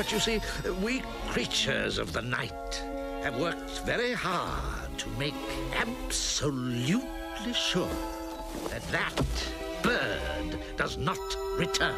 But you see, we creatures of the night have worked very hard to make absolutely sure that that bird does not return.